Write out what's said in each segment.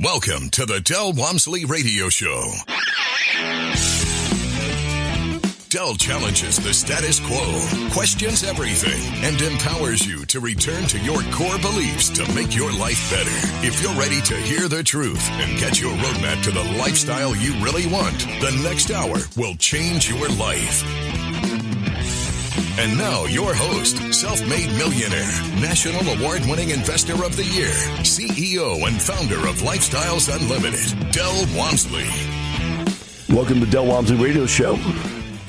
Welcome to the Del Walmsley Radio Show. Del challenges the status quo, questions everything, and empowers you to return to your core beliefs to make your life better. If you're ready to hear the truth and get your roadmap to the lifestyle you really want, the next hour will change your life. And now, your host, self made millionaire, national award winning investor of the year, CEO and founder of Lifestyles Unlimited, Del Walmsley. Welcome to Del Walmsley Radio Show,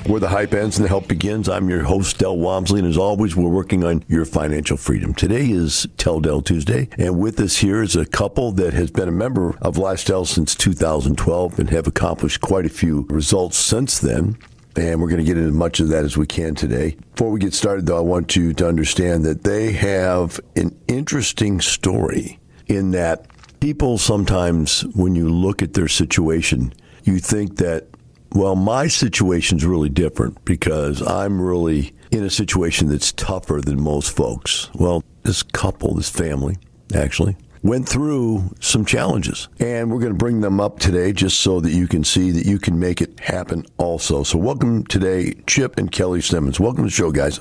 where the hype ends and the help begins. I'm your host, Del Walmsley, and as always, we're working on your financial freedom. Today is Tell Del Tuesday, and with us here is a couple that has been a member of Lifestyle since 2012 and have accomplished quite a few results since then and we're going to get into as much of that as we can today. Before we get started, though, I want you to understand that they have an interesting story in that people sometimes, when you look at their situation, you think that, well, my situation's really different because I'm really in a situation that's tougher than most folks. Well, this couple, this family, actually, went through some challenges. And we're going to bring them up today just so that you can see that you can make it happen also. So, welcome today, Chip and Kelley Simmons. Welcome to the show, guys.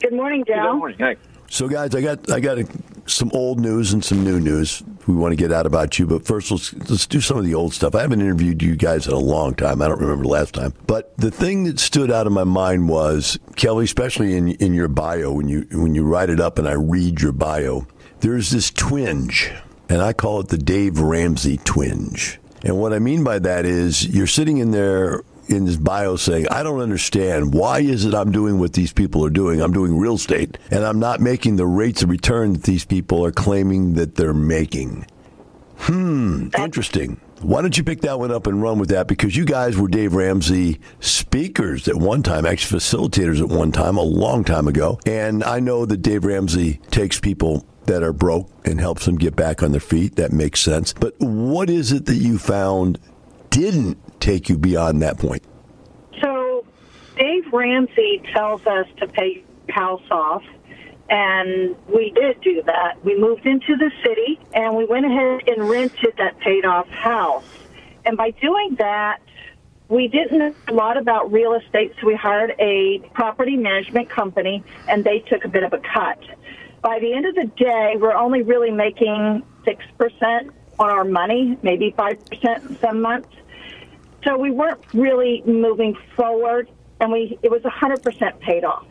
Good morning, Del. Good morning. Hi. So, guys, I got I got a, some old news and some new news we want to get out about you. But first, let's let's do some of the old stuff. I haven't interviewed you guys in a long time. I don't remember the last time. But the thing that stood out in my mind was Kelley, especially in in your bio when you when you write it up and I read your bio there's this twinge, and I call it the Dave Ramsey twinge. And what I mean by that is you're sitting in there in this bio saying, I don't understand. Why is it I'm doing what these people are doing? I'm doing real estate, and I'm not making the rates of return that these people are claiming that they're making. Hmm, interesting. Why don't you pick that one up and run with that? Because you guys were Dave Ramsey speakers at one time, actually facilitators at one time, a long time ago. And I know that Dave Ramsey takes people that are broke and helps them get back on their feet. That makes sense. But what is it that you found didn't take you beyond that point? So, Dave Ramsey tells us to pay house off, and we did do that. We moved into the city, and we went ahead and rented that paid off house. And by doing that, we didn't know a lot about real estate, so we hired a property management company, and they took a bit of a cut by the end of the day, we're only really making 6% on our money, maybe 5% some months. So we weren't really moving forward, and we it was 100% paid off.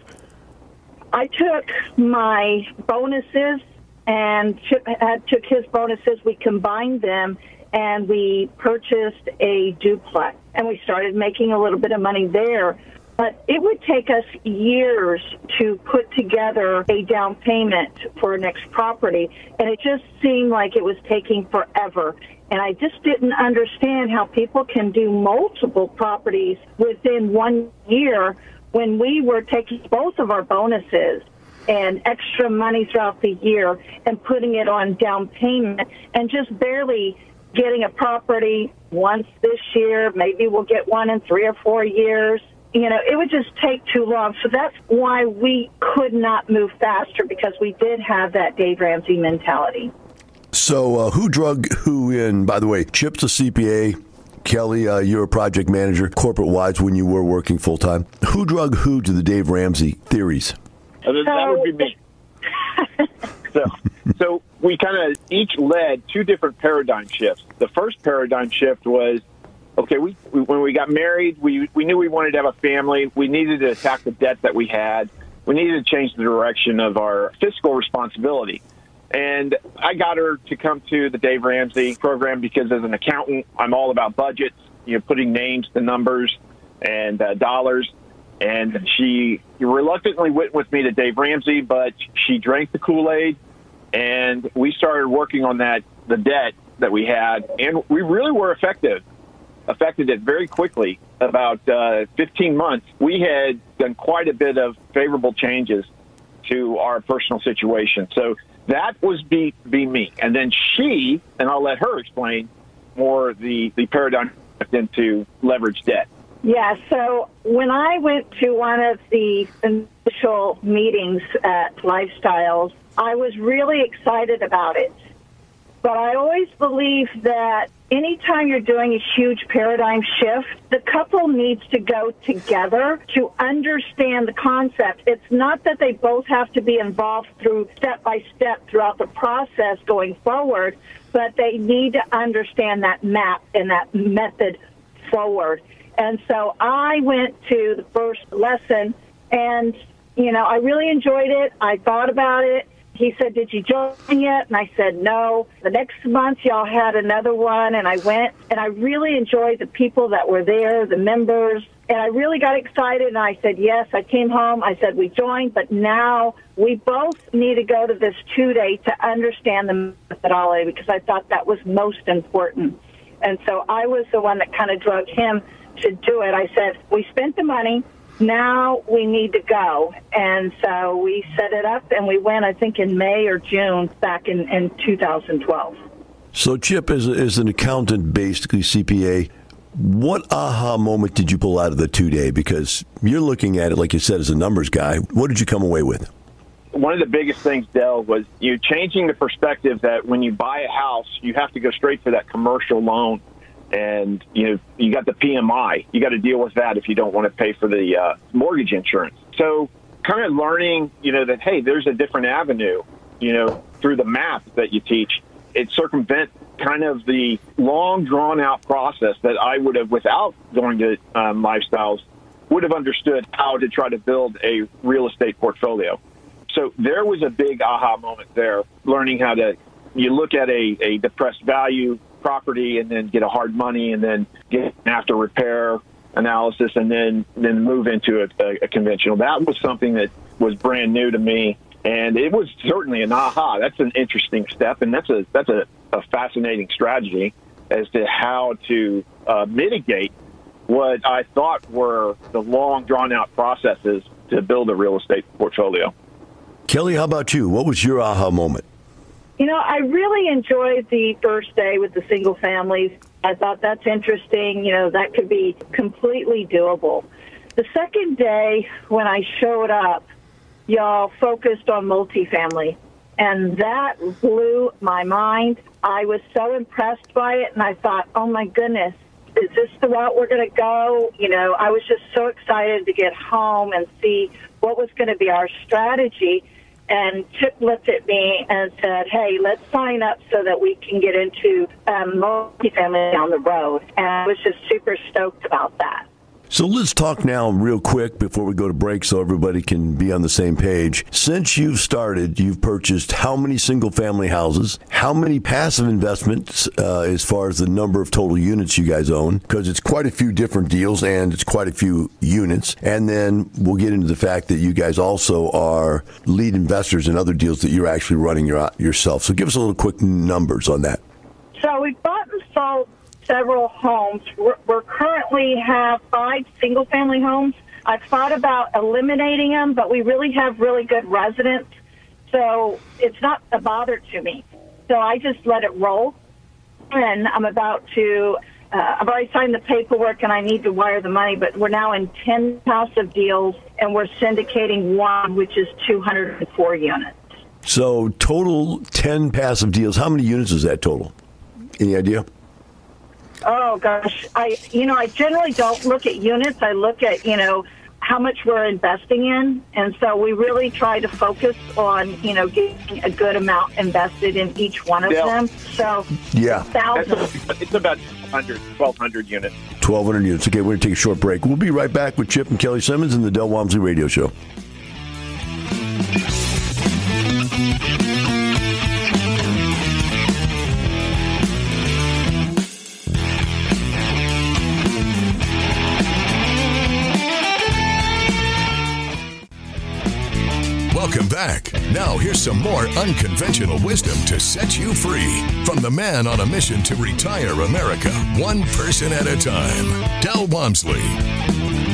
I took my bonuses, and Chip had, took his bonuses. We combined them, and we purchased a duplex, and we started making a little bit of money there. But it would take us years to put together a down payment for our next property, and it just seemed like it was taking forever. And I just didn't understand how people can do multiple properties within one year when we were taking both of our bonuses and extra money throughout the year and putting it on down payment and just barely getting a property once this year. Maybe we'll get one in three or four years you know, it would just take too long. So that's why we could not move faster because we did have that Dave Ramsey mentality. So, uh, who drug who in? By the way, Chip's a CPA. Kelley, uh, you're a project manager, corporate wise, when you were working full time. Who drug who to the Dave Ramsey theories? Uh, that would be me. so, so we kind of each led two different paradigm shifts. The first paradigm shift was okay, we, we, when we got married, we we knew we wanted to have a family. We needed to attack the debt that we had. We needed to change the direction of our fiscal responsibility. And I got her to come to the Dave Ramsey program because as an accountant, I'm all about budgets, you know, putting names to numbers and uh, dollars. And she reluctantly went with me to Dave Ramsey, but she drank the Kool Aid, and we started working on that the debt that we had, and we really were effective affected it very quickly. About uh, 15 months, we had done quite a bit of favorable changes to our personal situation. So that was be be me, and then she, and I'll let her explain more the the paradigm into leverage debt. Yeah. So when I went to one of the initial meetings at Lifestyles, I was really excited about it But I always believe that anytime you're doing a huge paradigm shift, the couple needs to go together to understand the concept. It's not that they both have to be involved through step by step throughout the process going forward, but they need to understand that map and that method forward. And so I went to the first lesson and, you know, I really enjoyed it. I thought about it he said, Did you join yet? And I said, No. The next month, y'all had another one, and I went, and I really enjoyed the people that were there, the members, and I really got excited. And I said, Yes. I came home. I said, We joined, but now we both need to go to this two day to understand the methodology because I thought that was most important. And so I was the one that kind of drug him to do it. I said, We spent the money now we need to go. And so we set it up and we went, I think, in May or June back in, in 2012. So, Chip, as, as an accountant, basically CPA, what aha moment did you pull out of the two day? Because you're looking at it, like you said, as a numbers guy. What did you come away with? One of the biggest things, Del, was you changing the perspective that when you buy a house, you have to go straight for that commercial loan and you know you got the PMI. You got to deal with that if you don't want to pay for the uh, mortgage insurance. So, kind of learning, you know, that hey, there's a different avenue, you know, through the math that you teach. It circumvent kind of the long, drawn out process that I would have, without going to um, lifestyles, would have understood how to try to build a real estate portfolio. So there was a big aha moment there, learning how to you look at a, a depressed value property and then get a hard money and then get after repair analysis and then then move into a, a, a conventional. That was something that was brand new to me, and it was certainly an aha. That's an interesting step, and that's a that's a, a fascinating strategy as to how to uh, mitigate what I thought were the long drawn out processes to build a real estate portfolio. Kelley, how about you? What was your aha moment? You know, I really enjoyed the first day with the single families. I thought that's interesting. You know, that could be completely doable. The second day, when I showed up, y'all focused on multifamily. And that blew my mind. I was so impressed by it, and I thought, oh my goodness, is this the route we're going to go? You know, I was just so excited to get home and see what was going to be our strategy. And Chip looked at me and said, "Hey, let's sign up so that we can get into um, multifamily down the road." And I was just super stoked about that. So let's talk now, real quick, before we go to break, so everybody can be on the same page. Since you've started, you've purchased how many single family houses? How many passive investments uh, as far as the number of total units you guys own? Because it's quite a few different deals and it's quite a few units. And then we'll get into the fact that you guys also are lead investors in other deals that you're actually running your, yourself. So give us a little quick numbers on that. So we bought and sold several homes. We're, we're currently have five single family homes. I've thought about eliminating them, but we really have really good residents, so it's not a bother to me. So I just let it roll, and I'm about to. Uh, I've already signed the paperwork, and I need to wire the money. But we're now in ten passive deals, and we're syndicating one, which is 204 units. So total ten passive deals. How many units is that total? Any idea? Oh gosh, I you know I generally don't look at units. I look at you know how much we're investing in, and so we really try to focus on you know getting a good amount invested in each one of Yeah. them. So Yeah. thousands. It's about 100, 1,200 units. 1,200 units. Okay, we're going to take a short break. We'll be right back with Chip and Kelley Simmons in the Del Walmsley Radio Show. Here's some more unconventional wisdom to set you free from the man on a mission to retire America, one person at a time, Del Walmsley.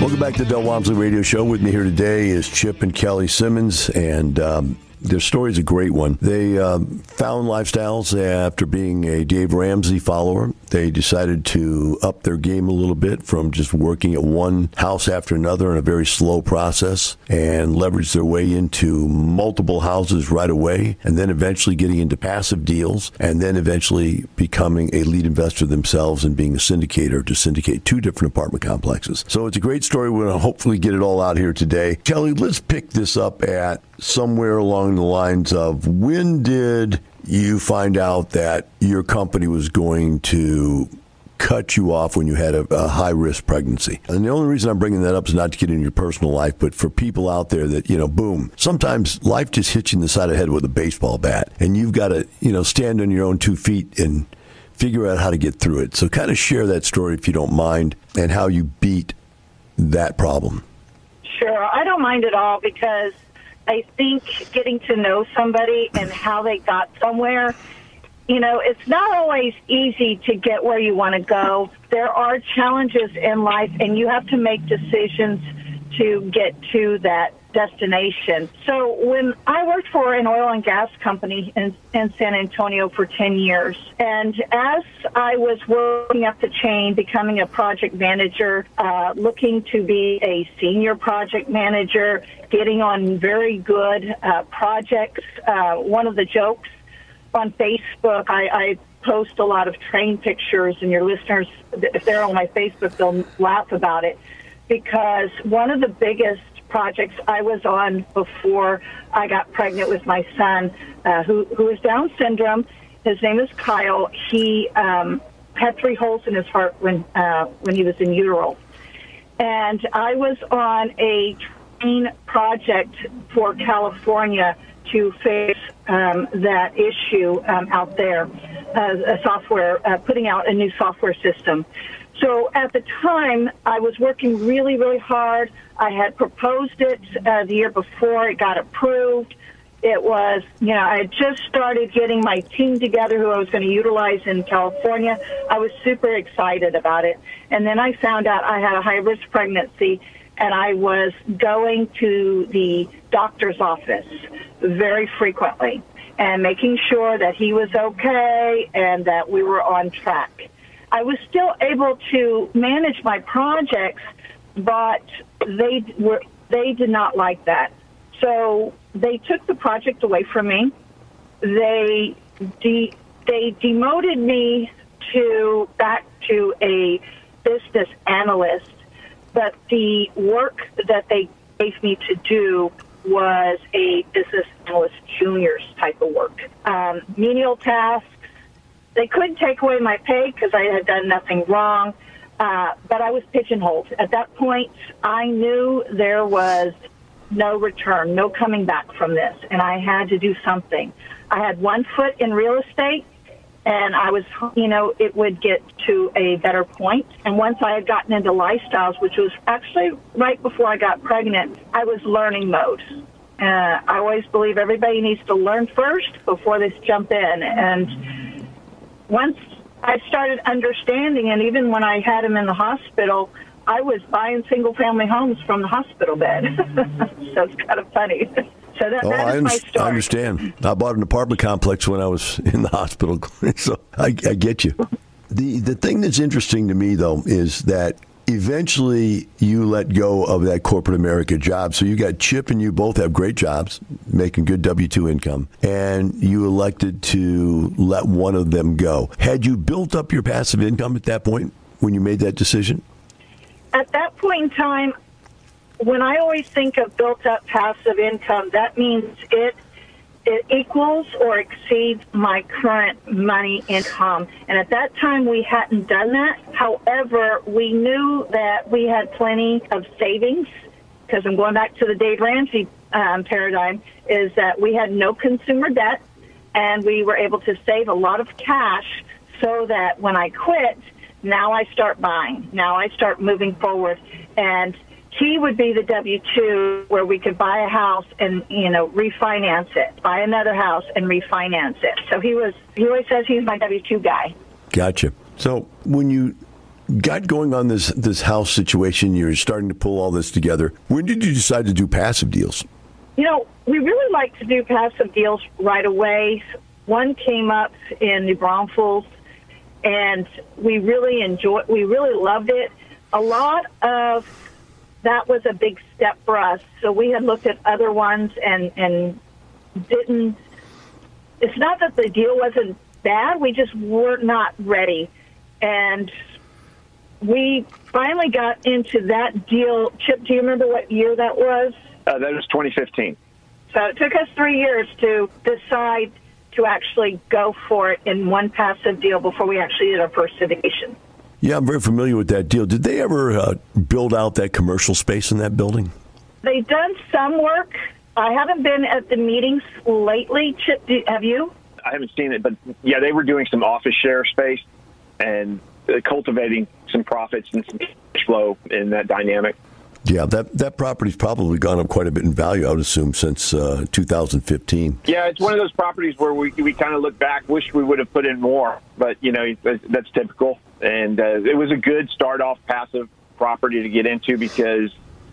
Welcome back to the Del Walmsley Radio Show. With me here today is Chip and Kelley Simmons, and um, their story is a great one. They um, found lifestyles after being a Dave Ramsey follower. They decided to up their game a little bit from just working at one house after another in a very slow process and leverage their way into multiple houses right away, and then eventually getting into passive deals, and then eventually becoming a lead investor themselves and being a syndicator to syndicate two different apartment complexes. So it's a great story. We're going to hopefully get it all out here today. Kelley, let's pick this up at somewhere along the lines of when did you find out that your company was going to cut you off when you had a, a, high risk pregnancy. And the only reason I'm bringing that up is not to get into your personal life, but for people out there that, you know, boom, sometimes life just hits you in the side of the head with a baseball bat and you've got to, you know, stand on your own two feet and figure out how to get through it. So kind of share that story if you don't mind and how you beat that problem. Sure. I don't mind at all because I think getting to know somebody and how they got somewhere, you know, it's not always easy to get where you want to go. There are challenges in life, and you have to make decisions to get to that destination. So when I worked for an oil and gas company in, in San Antonio for 10 years, and as I was working up the chain, becoming a project manager, uh, looking to be a senior project manager, getting on very good uh, projects, uh, one of the jokes on Facebook, I, I post a lot of train pictures, and your listeners, if they're on my Facebook, they'll laugh about it because one of the biggest projects I was on before I got pregnant with my son, uh, who who is Down syndrome. His name is Kyle. He um, had three holes in his heart when uh, when he was in utero, and I was on a train project for California to fix um, that issue um, out there, uh, a software, uh, putting out a new software system. So at the time, I was working really, really hard. I had proposed it uh, the year before. It got approved. It was, you know, I had just started getting my team together who I was going to utilize in California. I was super excited about it. And then I found out I had a high risk pregnancy and I was going to the doctor's office very frequently and making sure that he was okay and that we were on track. I was still able to manage my projects, but they were they did not like that. So they took the project away from me. They de, they demoted me to back to a business analyst, but the work that they gave me to do was a business analyst juniors type of work. Um, menial tasks, they couldn't take away my pay because I had done nothing wrong, uh, but I was pigeonholed. At that point, I knew there was no return, no coming back from this, and I had to do something. I had one foot in real estate, and I was, you know, it would get to a better point. And once I had gotten into lifestyles, which was actually right before I got pregnant, I was learning mode. Uh, I always believe everybody needs to learn first before they jump in. And once I started understanding, and even when I had him in the hospital, I was buying single family homes from the hospital bed. Mm-hmm. so it's kind of funny. So that, oh, that I, un- I, understand. I bought an apartment complex when I was in the hospital, so I, I get you. The the thing that's interesting to me though is that eventually you let go of that corporate America job. So you got Chip and you both have great jobs, making good W 2 income, and you elected to let one of them go. Had you built up your passive income at that point when you made that decision? At that point in time, when I always think of built up passive income, that means it it equals or exceeds my current money income. And at that time, we hadn't done that. However, we knew that we had plenty of savings because I'm going back to the Dave Ramsey um, paradigm is that we had no consumer debt and we were able to save a lot of cash so that when I quit, now I start buying. Now I start moving forward and he would be the W two where we could buy a house and you know refinance it, buy another house and refinance it. So he was. He always says he's my W two guy. Gotcha. So when you got going on this this house situation, you're starting to pull all this together. When did you decide to do passive deals? You know, we really like to do passive deals right away. One came up in New Braunfels, and we really enjoyed. We really loved it. A lot of that was a big step for us. So we had looked at other ones and and didn't. It's not that the deal wasn't bad. We just were not ready, and we finally got into that deal. Chip, do you remember what year that was? Uh, that was 2015. So it took us three years to decide to actually go for it in one passive deal before we actually did our first syndication. Yeah, I'm very familiar with that deal. Did they ever uh, build out that commercial space in that building? They've done some work. I haven't been at the meetings lately. Chip, do, have you? I haven't seen it, but yeah, they were doing some office share space and uh, cultivating some profits and some cash flow in that dynamic. Yeah, that that property's probably gone up quite a bit in value. I would assume since uh, 2015. Yeah, it's one of those properties where we we kind of look back, wish we would have put in more, but you know that's typical. And uh, it was a good start off passive property to get into because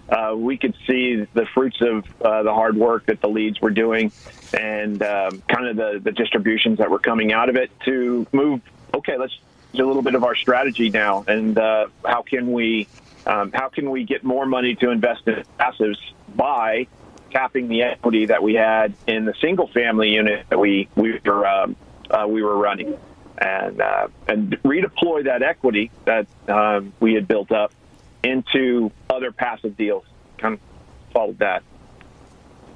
uh, we could see the fruits of uh, the hard work that the leads were doing and um, kind of the, the distributions that were coming out of it to move. Okay, let's do a little bit of our strategy now, and uh, how can we um, how can we get more money to invest in passives by capping the equity that we had in the single family unit that we we were um, uh, we were running, and uh, and redeploy that equity that um, we had built up into other passive deals. Kind of followed that.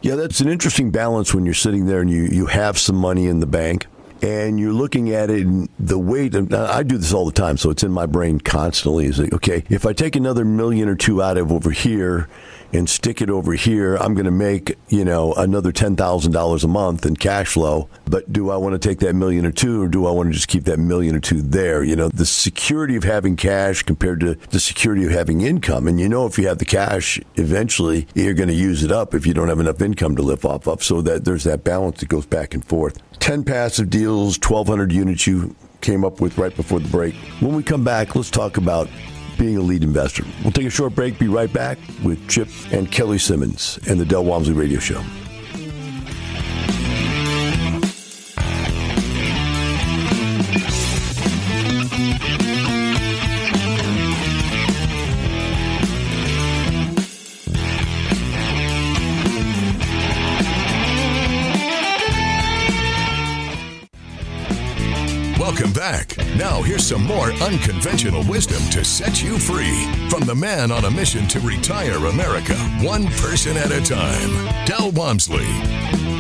Yeah, that's an interesting balance when you're sitting there and you, you have some money in the bank and you're looking at it and the weight of, I do this all the time, so it's in my brain constantly. Is like, okay, if I take another million or two out of over here and stick it over here, I'm going to make, you know, another $10,000 a month in cash flow. But do I want to take that million or two or do I want to just keep that million or two there? You know, the security of having cash compared to the security of having income. And you know, if you have the cash, eventually you're going to use it up if you don't have enough income to live off of. So that there's that balance that goes back and forth. 10 passive deals, 1,200 units you came up with right before the break. When we come back, let's talk about being a lead investor. We'll take a short break, be right back with Chip and Kelley Simmons and the Del Walmsley Radio Show. Now, here's some more unconventional wisdom to set you free from the man on a mission to retire America, one person at a time, Del Walmsley.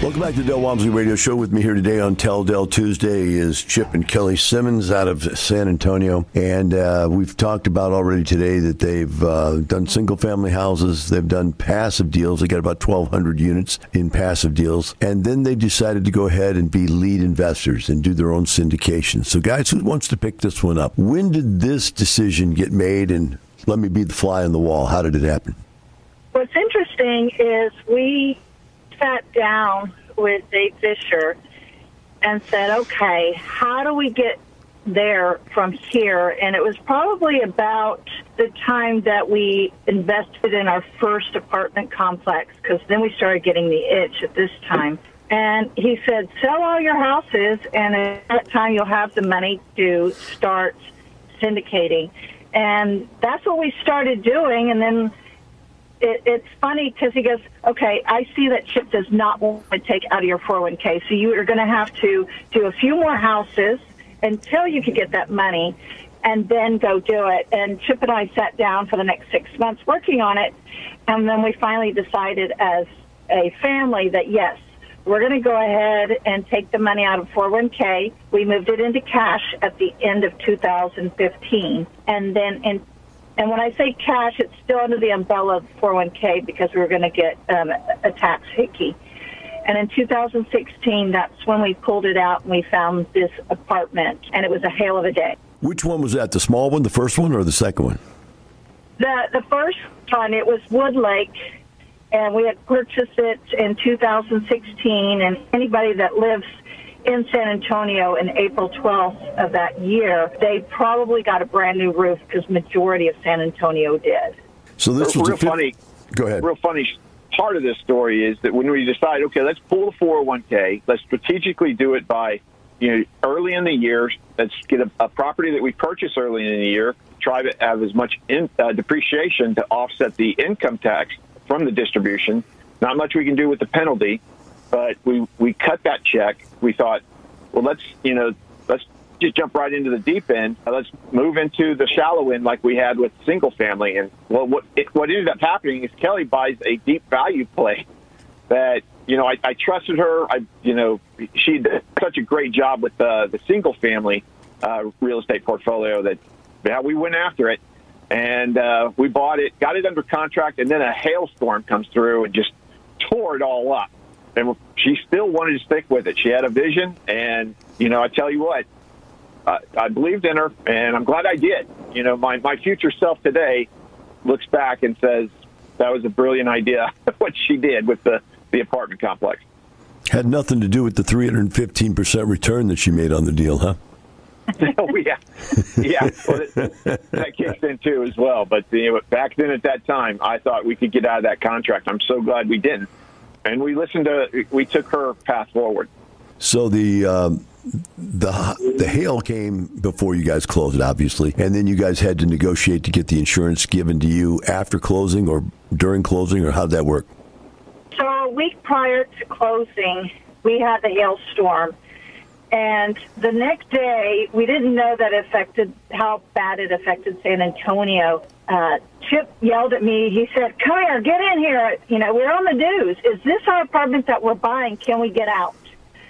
Welcome back to the Del Walmsley Radio Show. With me here today on Tell Del Tuesday is Chip and Kelley Simmons out of San Antonio. And uh, we've talked about already today that they've uh, done single family houses, they've done passive deals. They got about 1,200 units in passive deals. And then they decided to go ahead and be lead investors and do their own syndication. So, guys, who wants to pick this one up? When did this decision get made? And let me be the fly on the wall. How did it happen? What's interesting is we sat down with Dave Fisher and said, okay, how do we get there from here? And it was probably about the time that we invested in our first apartment complex because then we started getting the itch at this time. And he said, sell all your houses, and at that time you'll have the money to start syndicating. And that's what we started doing. And then it, it's funny because he goes, okay, I see that Chip does not want to take out of your 401k, so you are going to have to do a few more houses until you can get that money and then go do it. And Chip and I sat down for the next six months working on it, and then we finally decided as a family that yes, we're going to go ahead and take the money out of 401k. We moved it into cash at the end of 2015, and then in and when I say cash, it's still under the umbrella of 401k because we were going to get um, a tax hickey. And in 2016, that's when we pulled it out and we found this apartment, and it was a hail of a day. Which one was that? The small one, the first one, or the second one? The the first one, it was Wood Lake, and we had purchased it in 2016. And anybody that lives in San Antonio in April 12th of that year, they probably got a brand new roof because majority of San Antonio did. So this was real a fi- funny. Go ahead. Real funny part of this story is that when we decide, okay, let's pull the 401k, let's strategically do it by, you know, early in the year, let's get a, a property that we purchase early in the year, try to have as much in, uh, depreciation to offset the income tax from the distribution. Not much we can do with the penalty, but we we cut that check. We thought, well, let's you know, let's just jump right into the deep end. Let's move into the shallow end like we had with single family. And well, what it, what ended up happening is Kelley buys a deep value play that you know I, I trusted her. I you know she did such a great job with the the single family uh, real estate portfolio that yeah we went after it and uh, we bought it, got it under contract, and then a hailstorm comes through and just tore it all up. And she still wanted to stick with it. She had a vision, and you know, I tell you what, I, I believed in her, and I'm glad I did. You know, my my future self today looks back and says that was a brilliant idea what she did with the the apartment complex. Had nothing to do with the 315 percent return that she made on the deal, huh? oh yeah, yeah. Well, that, that kicks in too as well. But you know, back then at that time, I thought we could get out of that contract. I'm so glad we didn't, and we listened to. We took her path forward. So the um, the the hail came before you guys closed, obviously, and then you guys had to negotiate to get the insurance given to you after closing or during closing, or how'd that work? So a week prior to closing, we had the hailstorm and the next day, we didn't know that affected how bad it affected San Antonio. Uh, Chip yelled at me. He said, "Come here, get in here. You know, we're on the news. Is this our apartment that we're buying? Can we get out?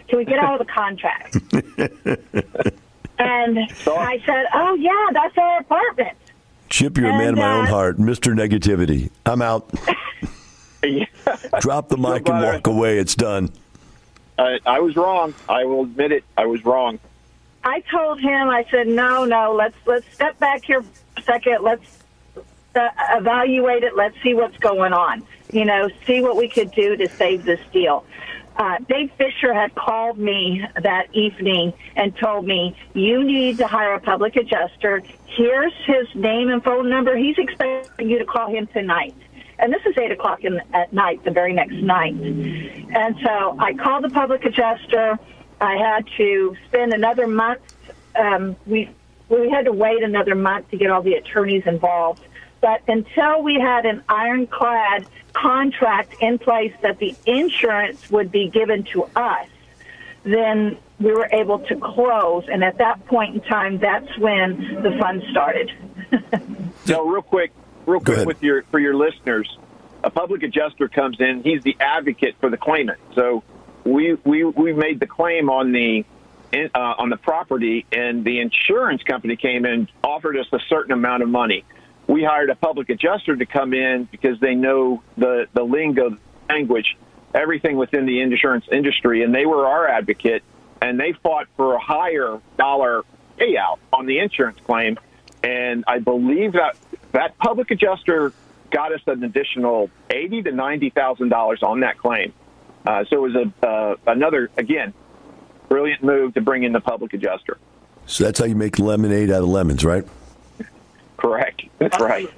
Can we get out of the contract?" and I said, "Oh yeah, that's our apartment." Chip, you're and, a man of my uh, own heart, Mister Negativity. I'm out. Drop the mic and walk away. It's done. I, I was wrong. I will admit it. I was wrong. I told him. I said, no, no. Let's let's step back here a second. Let's uh, evaluate it. Let's see what's going on. You know, see what we could do to save this deal. Uh, Dave Fisher had called me that evening and told me, you need to hire a public adjuster. Here's his name and phone number. He's expecting you to call him tonight and this is eight o'clock in, at night, the very next night. And so I called the public adjuster. I had to spend another month. Um, we we had to wait another month to get all the attorneys involved. But until we had an ironclad contract in place that the insurance would be given to us, then we were able to close. And at that point in time, that's when the fun started. so, real quick, real quick with your for your listeners, a public adjuster comes in. He's the advocate for the claimant. So we we we made the claim on the uh, on the property, and the insurance company came in offered us a certain amount of money. We hired a public adjuster to come in because they know the the lingo, the language, everything within the insurance industry, and they were our advocate, and they fought for a higher dollar payout on the insurance claim. And I believe that that public adjuster got us an additional eighty to ninety thousand dollars on that claim. Uh, so it was a uh, another again brilliant move to bring in the public adjuster. So that's how you make lemonade out of lemons, right? Correct. That's right.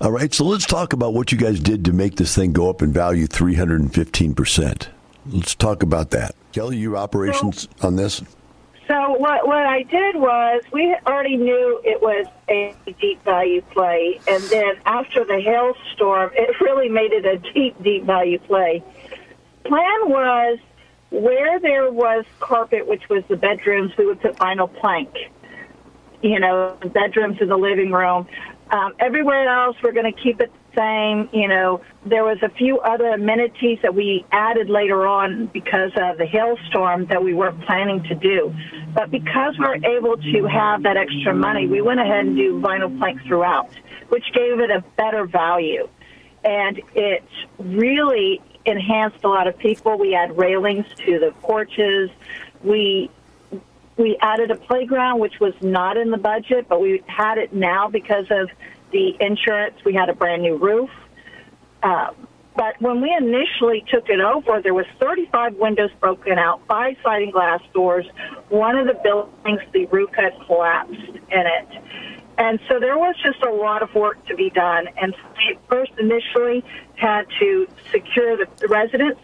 All right. So let's talk about what you guys did to make this thing go up in value three hundred and fifteen percent. Let's talk about that. Kelley, your operations on this? So what what I did was we already knew it was a deep value play, and then after the hailstorm, it really made it a deep deep value play. Plan was where there was carpet, which was the bedrooms, we would put vinyl plank. You know, bedrooms in the living room. Um, everywhere else, we're going to keep it same. You know, there was a few other amenities that we added later on because of the hailstorm that we weren't planning to do. But because we we're able to have that extra money, we went ahead and do vinyl plank throughout, which gave it a better value. And it really enhanced a lot of people. We add railings to the porches. We we added a playground, which was not in the budget, but we had it now because of the insurance. We had a brand new roof. Uh, but when we initially took it over, there was 35 windows broken out, five sliding glass doors. One of the buildings, the roof had collapsed in it. And so there was just a lot of work to be done. And we first initially had to secure the residents,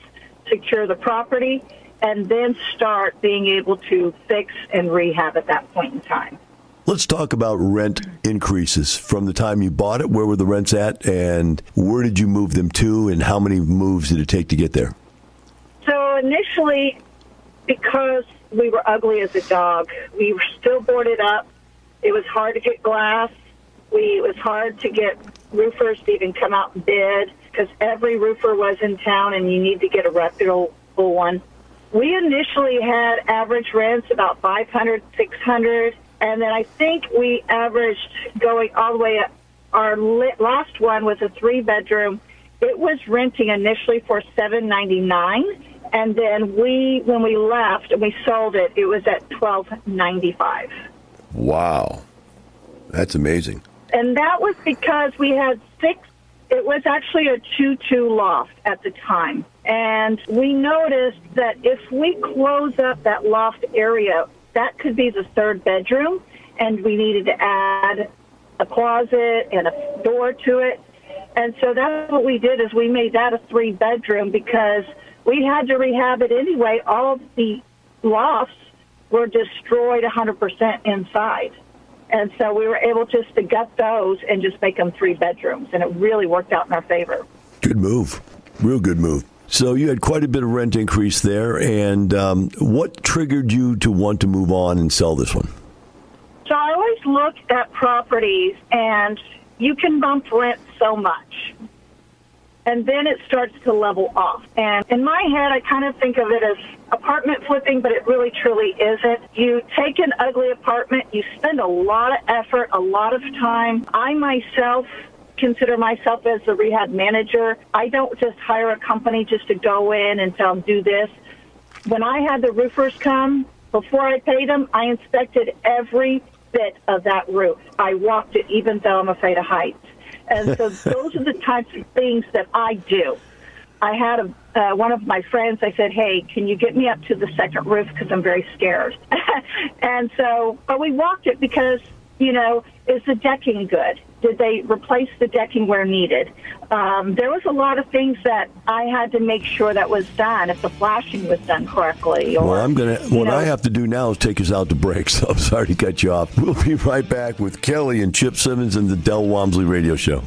secure the property, and then start being able to fix and rehab at that point in time. Let's talk about rent increases from the time you bought it. Where were the rents at, and where did you move them to, and how many moves did it take to get there? So initially, because we were ugly as a dog, we were still boarded up. It was hard to get glass. We it was hard to get roofers to even come out and bid because every roofer was in town, and you need to get a reputable one. We initially had average rents about 500, 600, and then I think we averaged going all the way up. Our last one was a three bedroom. It was renting initially for 799 and then we when we left and we sold it it was at 1295 wow. That's amazing. And that was because we had six it was actually a 2-2 loft at the time. And we noticed that if we close up that loft area that could be the third bedroom and we needed to add a closet and a door to it and so that's what we did is we made that a three bedroom because we had to rehab it anyway. All of the lofts were destroyed 100% inside. And so we were able just to gut those and just make them three bedrooms. And it really worked out in our favor. Good move. Real good move. So you had quite a bit of rent increase there. And um, what triggered you to want to move on and sell this one? So I always look at properties and you can bump rent so much and then it starts to level off. And in my head, I kind of think of it as apartment flipping, but it really truly isn't. You take an ugly apartment, you spend a lot of effort, a lot of time. I myself consider myself as a rehab manager. I don't just hire a company just to go in and tell them do this. When I had the roofers come, before I paid them, I inspected every bit of that roof. I walked it even though I'm afraid of heights. And so those are the types of things that I do. I had a, uh, one of my friends, I said, hey, can you get me up to the second roof because I'm very scared. and so, but we walked it because, you know, is the decking good? Did they replace the decking where needed? Um, there was a lot of things that I had to make sure that was done. If the flashing was done correctly. Or, well, I'm gonna. What know, I have to do now is take us out to break. So I'm sorry to cut you off. We'll be right back with Kelley and Chip Simmons and the Del Walmsley Radio Show.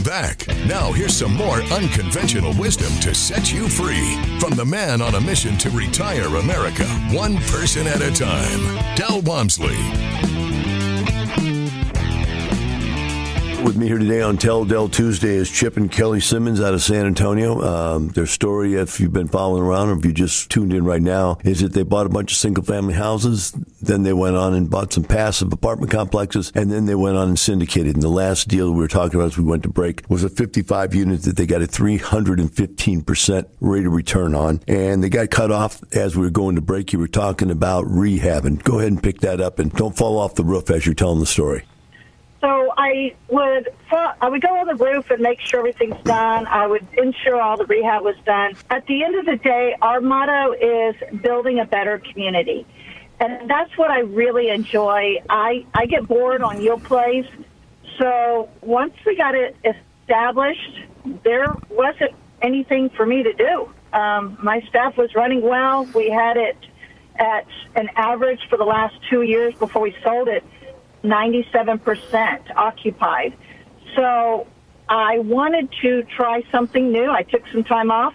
Back. Now, here's some more unconventional wisdom to set you free from the man on a mission to retire America, one person at a time, Del Walmsley. With me here today on Tell Del Tuesday is Chip and Kelley Simmons out of San Antonio. Um, their story, if you've been following around or if you just tuned in right now, is that they bought a bunch of single family houses. Then they went on and bought some passive apartment complexes. And then they went on and syndicated. And the last deal we were talking about as we went to break was a 55 unit that they got a 315% rate of return on. And they got cut off as we were going to break. You were talking about rehab. And go ahead and pick that up and don't fall off the roof as you're telling the story. So I would I would go on the roof and make sure everything's done. I would ensure all the rehab was done. At the end of the day, our motto is building a better community. And that's what I really enjoy. I, I get bored on Yield Plays. So once we got it established, there wasn't anything for me to do. Um, my staff was running well. We had it at an average for the last two years before we sold it 97% occupied. So I wanted to try something new. I took some time off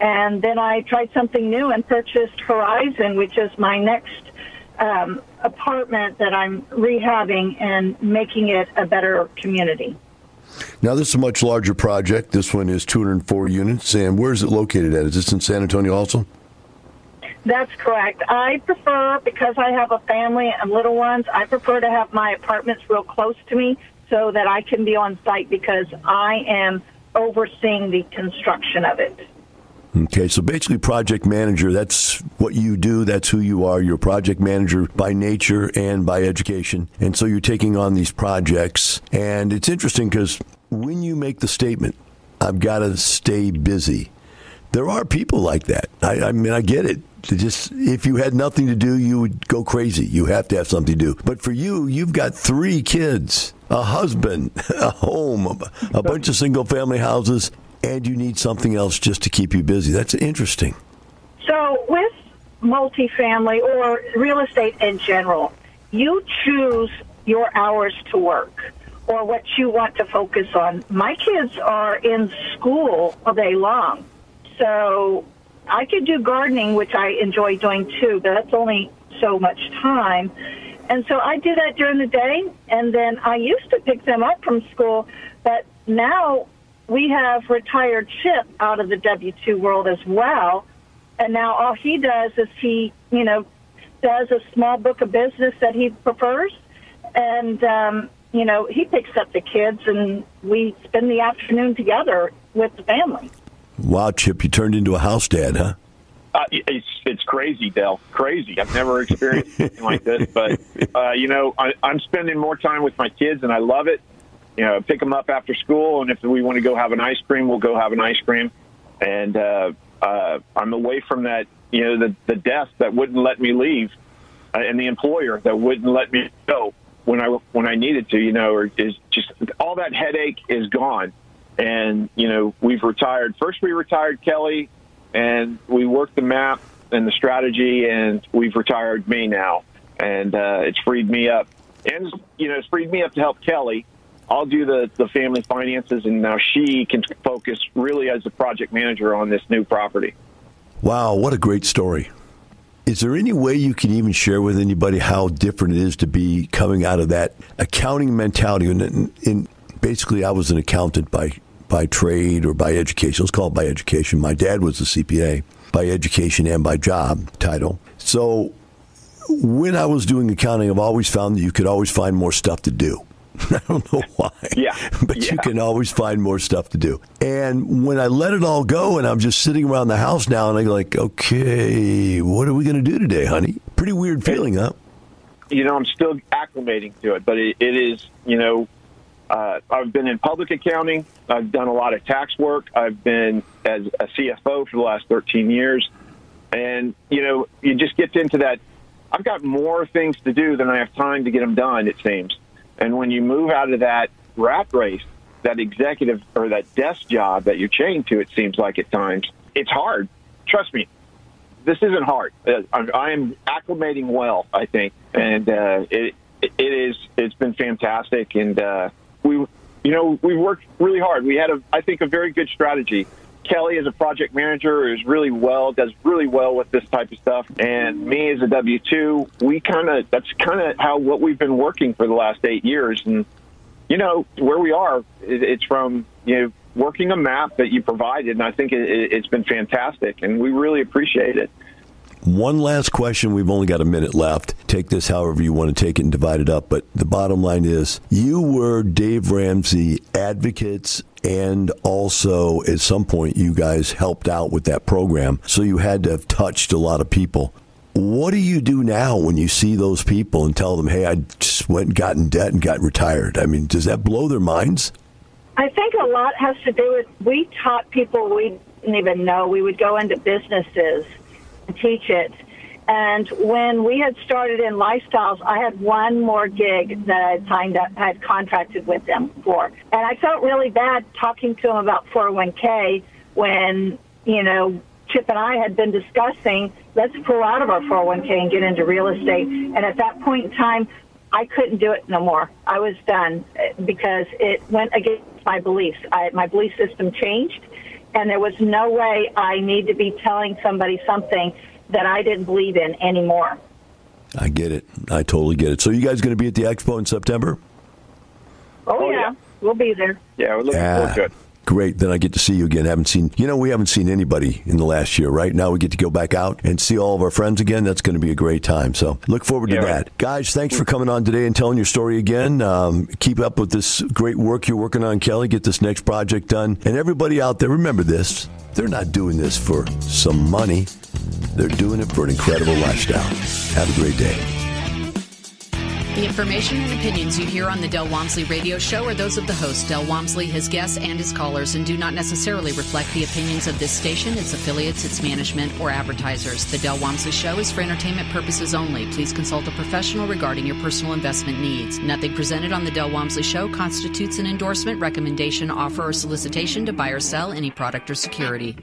and then I tried something new and purchased Horizon, which is my next um, apartment that I'm rehabbing and making it a better community. Now, this is a much larger project. This one is 204 units. And where is it located at? Is this in San Antonio also? That's correct. I prefer, because I have a family and little ones, I prefer to have my apartments real close to me so that I can be on site because I am overseeing the construction of it. Okay, so basically, project manager, that's what you do, that's who you are. You're a project manager by nature and by education. And so you're taking on these projects. And it's interesting because when you make the statement, I've got to stay busy, there are people like that. I, I mean, I get it. Just if you had nothing to do, you would go crazy. You have to have something to do. But for you, you've got three kids, a husband, a home, a bunch of single family houses, and you need something else just to keep you busy. That's interesting. So, with multifamily or real estate in general, you choose your hours to work or what you want to focus on. My kids are in school all day long. So I could do gardening, which I enjoy doing too, but that's only so much time. And so I do that during the day, and then I used to pick them up from school, but now we have retired Chip out of the W 2 world as well. And now all he does is he, you know, does a small book of business that he prefers. And, um, you know, he picks up the kids and we spend the afternoon together with the family. Wow, Chip, you turned into a house dad, huh? Uh, it's it's crazy, Del. Crazy. I've never experienced anything like this, but uh, you know, I, I'm spending more time with my kids, and I love it. You know, pick them up after school, and if we want to go have an ice cream, we'll go have an ice cream. And uh, uh, I'm away from that. You know, the the desk that wouldn't let me leave, uh, and the employer that wouldn't let me go when I when I needed to. You know, or is just all that headache is gone and, you know, we've retired. First, we retired Kelley, and we worked the map and the strategy, and we've retired me now. And uh, it's freed me up. And, you know, it's freed me up to help Kelley. I'll do the, the family finances, and now she can focus really as a project manager on this new property. Wow, what a great story. Is there any way you can even share with anybody how different it is to be coming out of that accounting mentality? And in, basically, I was an accountant by by trade or by education. Let's call it by education. My dad was a CPA by education and by job title. So when I was doing accounting, I've always found that you could always find more stuff to do. I don't know why. Yeah. But yeah. you can always find more stuff to do. And when I let it all go and I'm just sitting around the house now and I'm like, okay, what are we going to do today, honey? Pretty weird feeling, huh? You know, I'm still acclimating to it, but it, it is, you know, uh, I've been in public accounting. I've done a lot of tax work. I've been as a CFO for the last 13 years. And, you know, you just get into that. I've got more things to do than I have time to get them done, it seems. And when you move out of that rat race, that executive or that desk job that you're chained to, it seems like at times, it's hard. Trust me, this isn't hard. Uh, I am acclimating well, I think. And uh, it, it is, it's been fantastic. And, uh, we, you know, we worked really hard. We had a, I think, a very good strategy. Kelley, as a project manager, is really well, does really well with this type of stuff. And me, as a W two, we kind of that's kind of how what we've been working for the last eight years. And you know, where we are, it's from you know working a map that you provided, and I think it, it's been fantastic, and we really appreciate it. One last question. We've only got a minute left. Take this however you want to take it and divide it up. But the bottom line is you were Dave Ramsey advocates and also at some point you guys helped out with that program. So you had to have touched a lot of people. What do you do now when you see those people and tell them, hey, I just went and got in debt and got retired? I mean, does that blow their minds? I think a lot has to do with we taught people we didn't even know. We would go into businesses teach it. And when we had started in lifestyles, I had one more gig that I had signed up, had contracted with them for. And I felt really bad talking to them about 401k when, you know, Chip and I had been discussing, let's pull out of our 401k and get into real estate. And at that point in time, I couldn't do it no more. I was done eh, because it went against my beliefs. I, my belief system changed and there was no way I need to be telling somebody something that I didn't believe in anymore. I get it. I totally get it. So you guys going to be at the expo in September? Oh, oh yeah. yeah. we'll be there. Yeah, we're looking forward to it. Great. Then I get to see you again. Haven't seen, you know, we haven't seen anybody in the last year, right? Now we get to go back out and see all of our friends again. That's going to be a great time. So look forward to Yeah. that. Guys, thanks for coming on today and telling your story again. Um, keep up with this great work you're working on, Kelley. Get this next project done. And everybody out there, remember this they're not doing this for some money, they're doing it for an incredible lifestyle. Have a great day. The information and opinions you hear on the Del Walmsley radio show are those of the host, Del Walmsley, his guests, and his callers, and do not necessarily reflect the opinions of this station, its affiliates, its management, or advertisers. The Del Walmsley show is for entertainment purposes only. Please consult a professional regarding your personal investment needs. Nothing presented on the Del Walmsley show constitutes an endorsement, recommendation, offer, or solicitation to buy or sell any product or security.